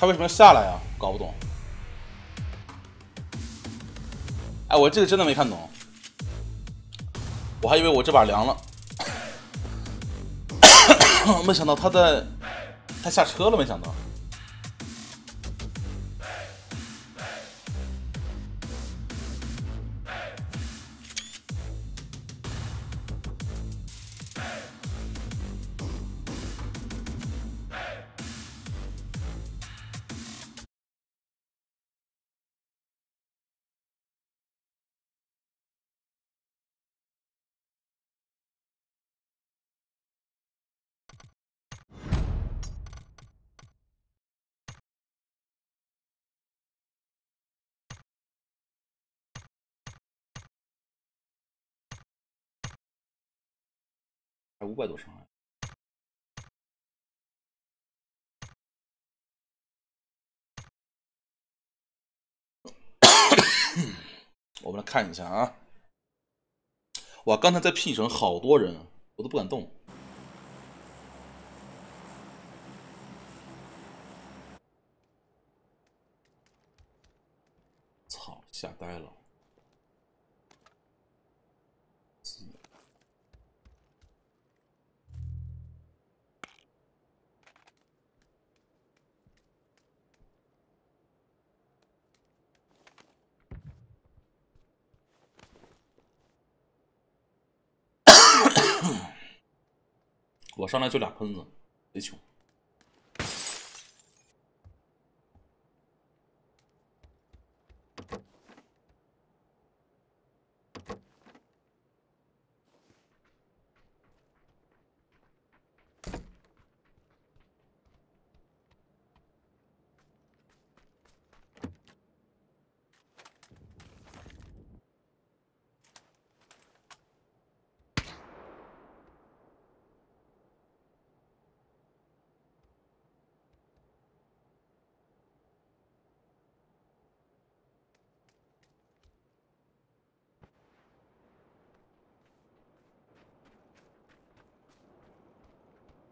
他为什么要下来啊？搞不懂。哎，我这个真的没看懂，我还以为我这把凉了，没想到他在，他下车了，没想到。五百多伤害，我们来看一下啊！哇，刚才在 P 城好多人，我都不敢动。操，吓呆了。我上来就俩喷子，贼穷。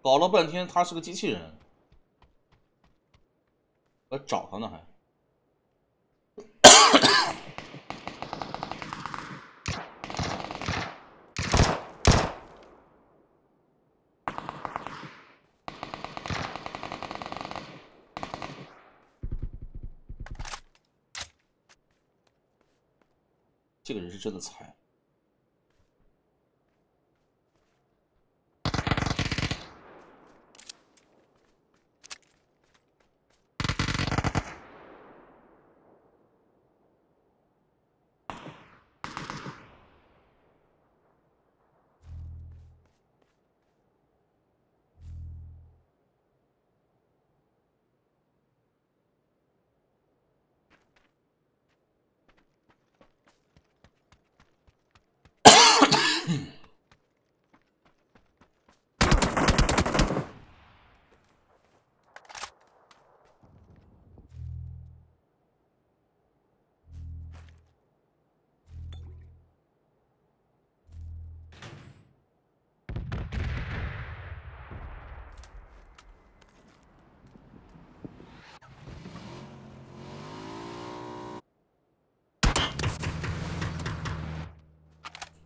搞了半天，他是个机器人，我找他呢还。这个人是真的菜。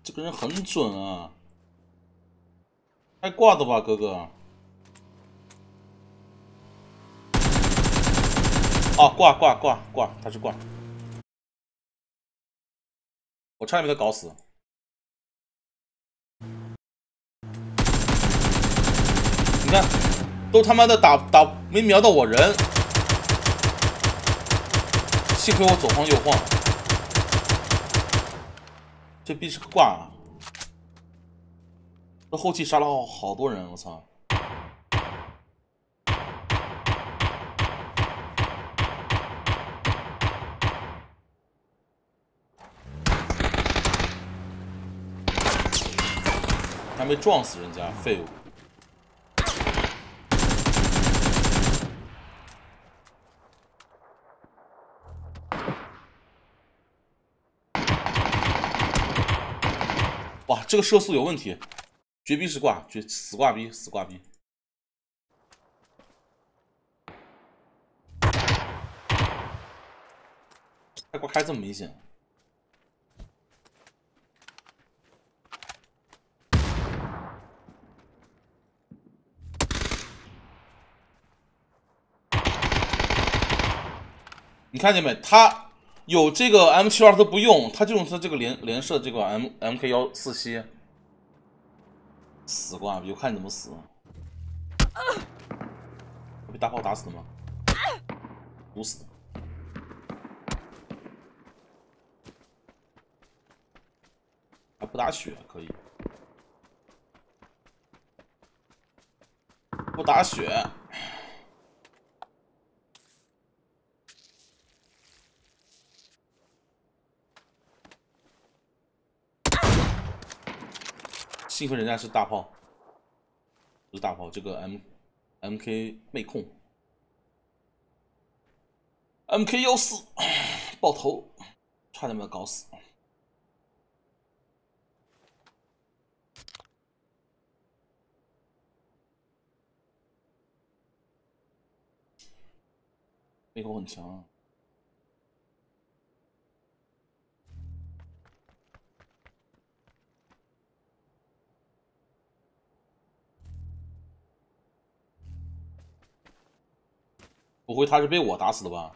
这个人很准啊，开挂的吧，哥哥？啊，挂挂挂挂，他是挂，我差点被他搞死。你看，都他妈的打打没瞄到我人，幸亏我左晃右晃。这逼是个挂啊！这后期杀了好好多人，我操！还没撞死人家，废物！这个射速有问题，绝逼是挂，绝死挂逼，死挂逼。开挂开这么明显，你看见没？他有这个 M 七二，他不用，他就用他这个连连射这个 M M K 幺四七，死瓜逼！我看你怎么死。被大炮打死的吗？毒死的。还不打血可以，不打血。幸亏人家是大炮，不是大炮，这个 M M K 妹控，M K 幺四爆头，差点把他搞死。妹控很强。啊不会他是被我打死的吧？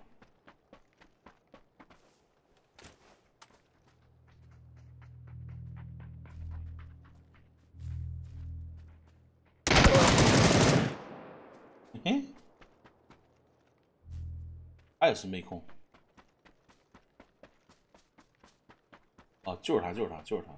嗯，他也是妹控。啊，就是他，就是他，就是他。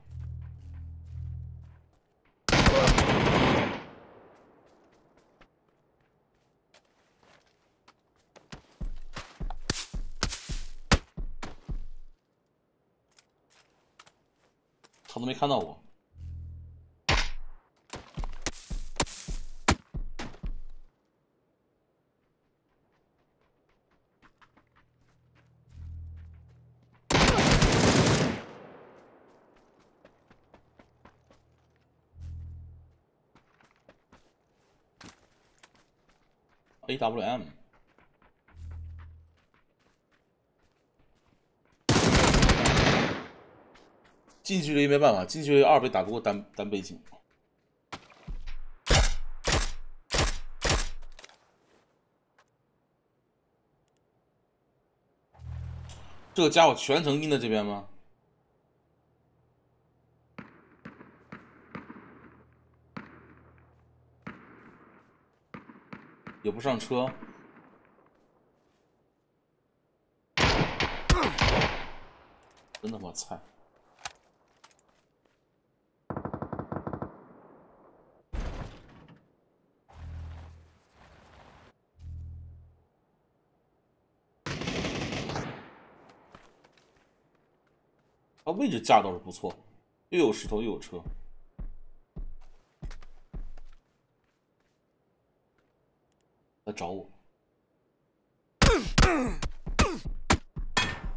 看到我。AWM。近距离没办法，近距离二倍打不过单单背景。这个家伙全程阴在这边吗？也不上车，真他妈菜！位置架倒是不错，又有石头又有车。来找我！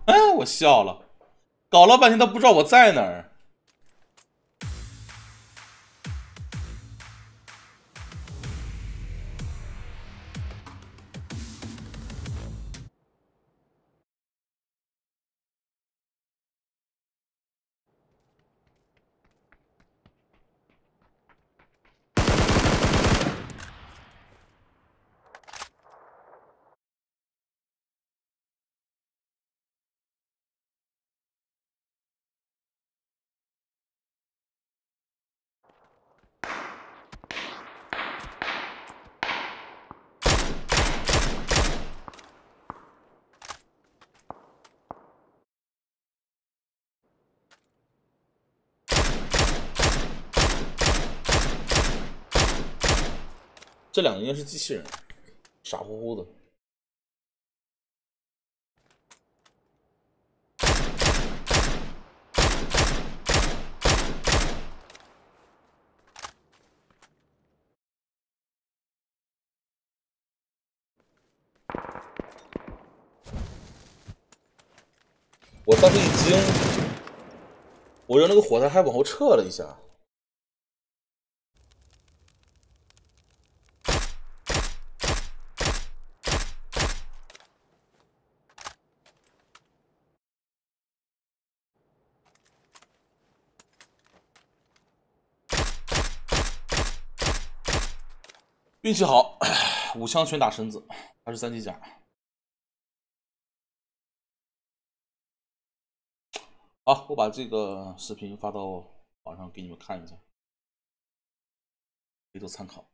哎，我笑了，搞了半天他不知道我在哪儿。这两个应该是机器人，傻乎乎的。我当时一惊，我扔那个火柴还往后撤了一下。运气好，五枪全打身子，他是三级甲。好，我把这个视频发到网上给你们看一下，可以做参考。